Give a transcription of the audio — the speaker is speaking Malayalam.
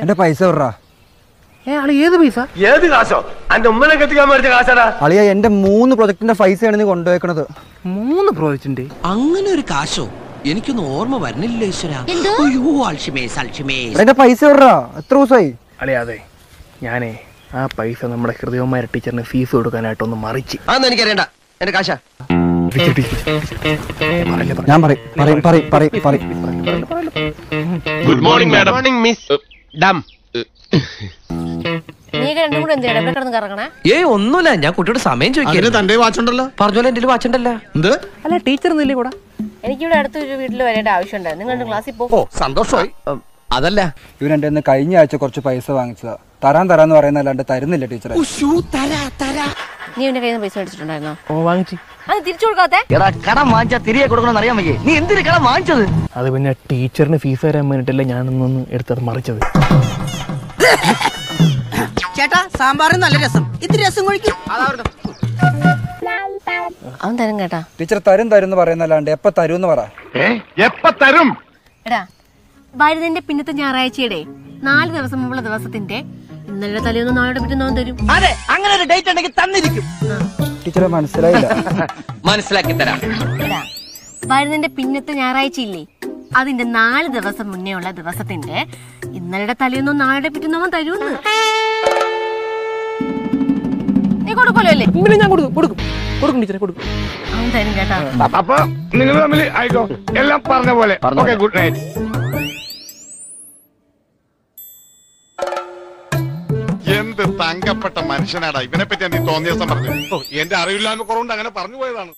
എന്റെ പൈസ ഏത് പൈസ? ഏത് കാശോ? ഉമ്മനെ കെട്ടിക്കാൻ മേടിച്ച കാശാടാ. അളിയ എന്റെ മൂന്ന് പ്രൊജക്ടിന്റെ പൈസയാണ് നീ കൊണ്ടുപോയേക്കണത്. മൂന്ന് പ്രോജക്റ്റിന്റെ? അങ്ങനെ ഒരു കാശോ? എനിക്കൊന്നും ഓർമ്മ വരുന്നില്ല ഈശ്വര. അയ്യോ അൽഷിമേസ് അൽഷിമേസ് എടാ, എന്റെ പൈസ എത്ര ദിവസമായി ഞാനേ ആ പൈസ നമ്മുടെ ഹൃദയമാര ടീച്ചറിന് ഫീസ് കൊടുക്കാനായിട്ടൊന്ന് മറിച്ച്. അതൊന്നും എനിക്കറിയണ്ട. എന്റെ കാശ. ഞാൻ പറയും പറയും പറയും പറയും പറയും. Good morning madam morning miss Dum നീ രണ്ടും കൂടെ എന്തിനാ ഇവിടെ കിടന്ന് കറങ്ങണേ. ഒന്നുമില്ല. ഞാൻ കുട്ടിയോട് സമയം ചോദിക്കുന്നു തന്റെ വാച്ചുണ്ടല്ലോ. പറഞ്ഞോലെ എന്റെ വാച്ചുണ്ടല്ല. എന്ത്? അല്ല ടീച്ചർ ഒന്നുമില്ലേ കൂടെ എനിക്കിവിടെ അടുത്തൊരു വീട്ടിൽ വരേണ്ട ആവശ്യമുണ്ടായിരുന്നു നിങ്ങൾ രണ്ടും ക്ലാസ്സിൽ പോ. ഓ സന്തോഷമായി. അതല്ല. ഇവൻ എന്റെ കഴിഞ്ഞ ആഴ്ച കുറച്ച് പൈസ വാങ്ങിച്ചതാ. തരാൻ തരാന്ന് പറയുന്നല്ലാണ്ട് തരുന്നില്ല ടീച്ചർ നീ എന്റെ കയ്യിൽ നിന്ന് പൈസ മേടിച്ചിട്ടുണ്ടായിരുന്നോ? ഓ വാങ്ങിച്ച്. അത് തിരിച്ചു കൊടുക്കാത്തെ? എടാ കടം വാങ്ങിച്ചാ തിരികെ കൊടുക്കണമെന്ന് അറിയാൻ വയ്യേ. നീ എന്തിനു കടം വാങ്ങിച്ചത്? അത് പിന്നെ ടീച്ചറിന് ഫീസ് തരാൻ വേണ്ടിട്ടല്ലേ ഞാനൊന്നൊന്ന് എടുത്തത് മറിച്ചത്. ചേട്ടാ സാമ്പാറിന് നല്ല രസം. ഇത്തിരി രസം കുഴിക്കും. അവൻ തരും കേട്ടാ. ടീച്ചർ തരും തരും എന്ന് പറയുന്നല്ലാണ്ട് എപ്പ തരും എന്ന് പറ. എപ്പ തരും? എടാ വരുന്നതിന്റെ പിന്നത്തെ ഞായറാഴ്ചയുടെ നാല് ദിവസം മുമ്പുള്ള ദിവസത്തിന്റെ ഇന്നലെ തലേന്ന് നാളെ പിറ്റുന്നവൻ തരും. അതെ അങ്ങനെ ഒരു ഡേറ്റ് ഉണ്ടെങ്കിൽ തന്നിരിക്കും. ടീച്ചറെ മനസ്സിലായില്ല. മനസ്സിലാക്കി തരാം. വരുന്നതിന്റെ പിന്നത്തെ ഞായറാഴ്ച ഇല്ലേ? അതിന്റെ നാല് ദിവസം മുന്നേ ഉള്ള ദിവസത്തിന്റെ ഇന്നലെ തലയൊന്നും നാളെ പിറ്റുന്നവൻ തരൂന്ന്. നീ കൊടുക്കല്ലോ അല്ലേ? പിന്നെ ഞാൻ കൊടുക്കും കൊടുക്കും. കൊടുക്കും ടീച്ചറെ കൊടുക്കും. അവൻ തരും കേട്ടോ. അപ്പൊ നിങ്ങൾ തമ്മിൽ ആയിക്കോ. എല്ലാം പറഞ്ഞ പോലെ. ഓക്കെ ഗുഡ് നൈറ്റ് എന്ത് തങ്കപ്പെട്ട മനുഷ്യനാടാ? ഇവനെ പറ്റി നീ തോന്നിയ ദിവസം പറഞ്ഞു. എന്റെ അറിവില്ലായ്മ കുറവുണ്ട് അങ്ങനെ പറഞ്ഞു പോയതാണ്.